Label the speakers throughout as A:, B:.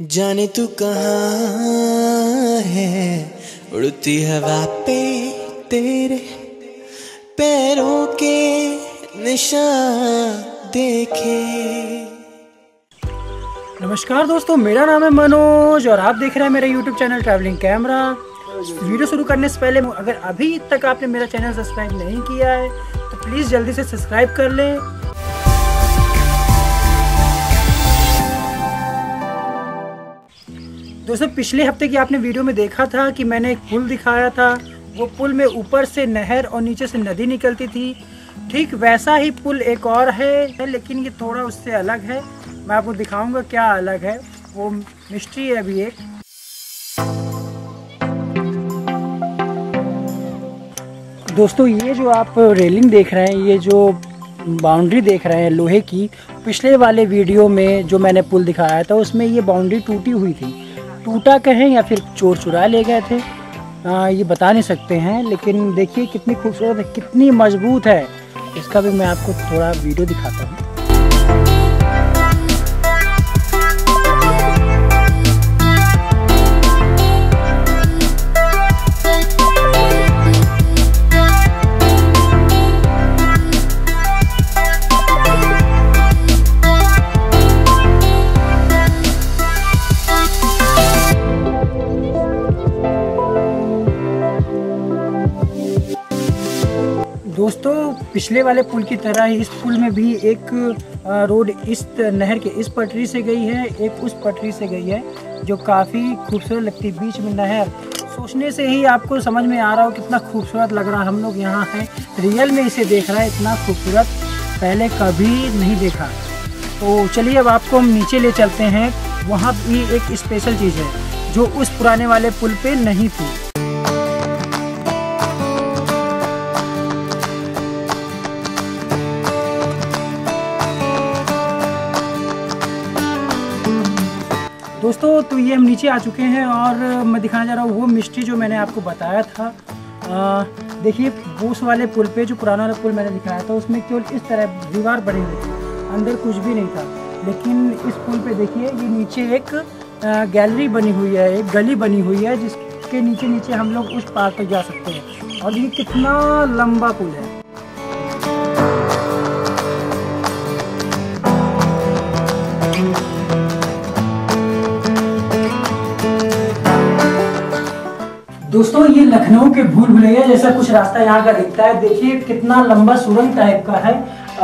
A: जाने तू कहाँ है? उड़ती हवा पे तेरे पैरों के निशान देखे।
B: नमस्कार दोस्तों, मेरा नाम है मनोज और आप देख रहे हैं मेरा YouTube channel travelling camera video शुरू करने से पहले अगर अभी तक आपने मेरा चैनल सब्सक्राइब नहीं किया है तो प्लीज़ जल्दी से सब्सक्राइब कर लें। दोस्तों, पिछले हफ़्ते की आपने वीडियो में देखा था कि मैंने एक पुल दिखाया था। वो पुल में ऊपर से नहर और नीचे से नदी निकलती थी। ठीक वैसा ही पुल एक और है, लेकिन ये थोड़ा उससे अलग है। मैं आपको दिखाऊँगा क्या अलग है। वो मिस्ट्री है अभी एक। दोस्तों, ये जो आप रेलिंग देख रहे हैं, ये जो बाउंड्री देख रहे हैं लोहे की, पिछले वाले वीडियो में जो मैंने पुल दिखाया था, उसमें ये बाउंड्री टूटी हुई थी। टूटा कहें या फिर चोर चुरा ले गए थे? आ, ये बता नहीं सकते हैं लेकिन देखिए कितनी खूबसूरत है कितनी मज़बूत है। इसका भी मैं आपको थोड़ा वीडियो दिखाता हूँ। पिछले वाले पुल की तरह ही इस पुल में भी एक रोड इस नहर के इस पटरी से गई है, एक उस पटरी से गई है, जो काफ़ी खूबसूरत लगती है बीच में नहर। सोचने से ही आपको समझ में आ रहा हो कितना खूबसूरत लग रहा है। हम लोग यहाँ हैं, रियल में इसे देख रहा है, इतना खूबसूरत पहले कभी नहीं देखा। तो चलिए अब आपको हम नीचे ले चलते हैं। वहाँ भी एक स्पेशल चीज़ है, जो उस पुराने वाले पुल पे नहीं थी। दोस्तों तो ये हम नीचे आ चुके हैं और मैं दिखाना चाह रहा हूँ वो मिस्ट्री जो मैंने आपको बताया था। देखिए उस वाले पुल पे, जो पुराना वाला पुल मैंने दिखाया था, उसमें केवल इस तरह दीवार बनी हुई थी। अंदर कुछ भी नहीं था। लेकिन इस पुल पे देखिए, ये नीचे एक गैलरी बनी हुई है, एक गली बनी हुई है, जिसके नीचे नीचे हम लोग उस पार तक जा सकते हैं। और ये कितना लंबा पुल है। दोस्तों ये लखनऊ के भूल भुलैया जैसा कुछ रास्ता यहाँ का दिखता है। देखिए कितना लंबा सुरंग टाइप का है।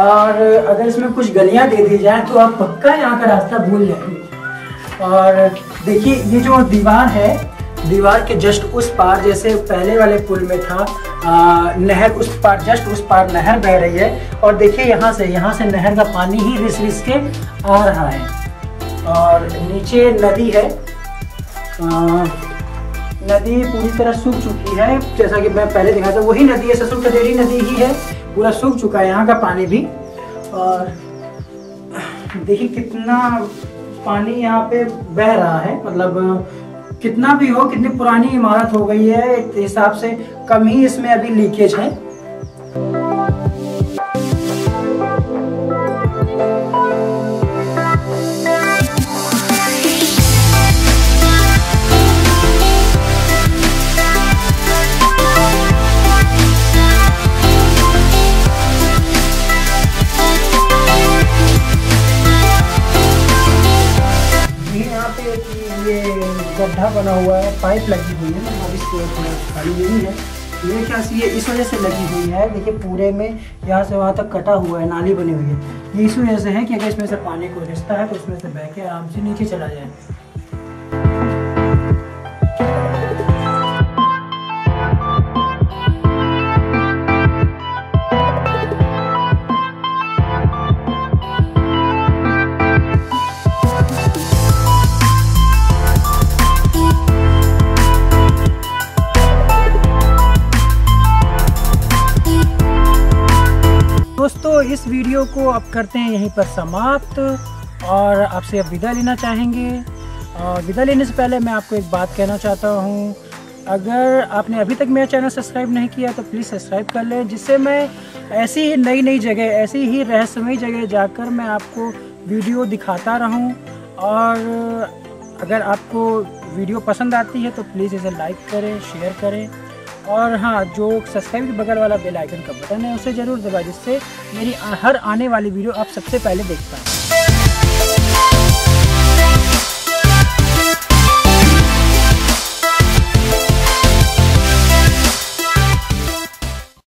B: और अगर इसमें कुछ गलियाँ दे दी जाए तो आप पक्का यहाँ का रास्ता भूल जाएँगे। और देखिए ये जो दीवार है दीवार के जस्ट उस पार जैसे पहले वाले पुल में था आ, नहर उस पार जस्ट उस पार नहर बह रही है। और देखिए यहाँ से यहाँ से नहर का पानी ही रिस रिस के आ रहा है। और नीचे नदी है। आ, नदी पूरी तरह सूख चुकी है। जैसा कि मैं पहले दिखाया था, वही नदी है ससुर कदेरी नदी ही है। पूरा सूख चुका है, यहाँ का पानी भी। और देखिए कितना पानी यहाँ पे बह रहा है। मतलब कितना भी हो, कितनी पुरानी इमारत हो गई है हिसाब से कम ही इसमें अभी लीकेज है। गड्ढा बना हुआ है, पाइप लगी हुई है अब इसको खाली नहीं है। ये क्या सी ये इस वजह से लगी हुई है, देखिए पूरे में यहाँ से वहाँ तक कटा हुआ है, नाली बनी हुई है। ये इस वजह से है कि अगर इसमें से पानी को रिश्ता है तो उसमें से बह के आराम से नीचे चला जाए। वीडियो को अब करते हैं यहीं पर समाप्त, और आपसे अब विदा लेना चाहेंगे। और विदा लेने से पहले मैं आपको एक बात कहना चाहता हूँ। अगर आपने अभी तक मेरा चैनल सब्सक्राइब नहीं किया तो प्लीज़ सब्सक्राइब कर लें, जिससे मैं ऐसी ही नई नई जगह, ऐसी ही रहस्यमयी जगह जाकर मैं आपको वीडियो दिखाता रहूँ। और अगर आपको वीडियो पसंद आती है तो प्लीज़ इसे लाइक करें, शेयर करें। और हाँ जो सब्सक्राइब के बगल वाला बेल आइकन का बटन है, उसे ज़रूर दबाएँ जिससे मेरी हर आने वाली वीडियो आप सबसे पहले देख पाएँ।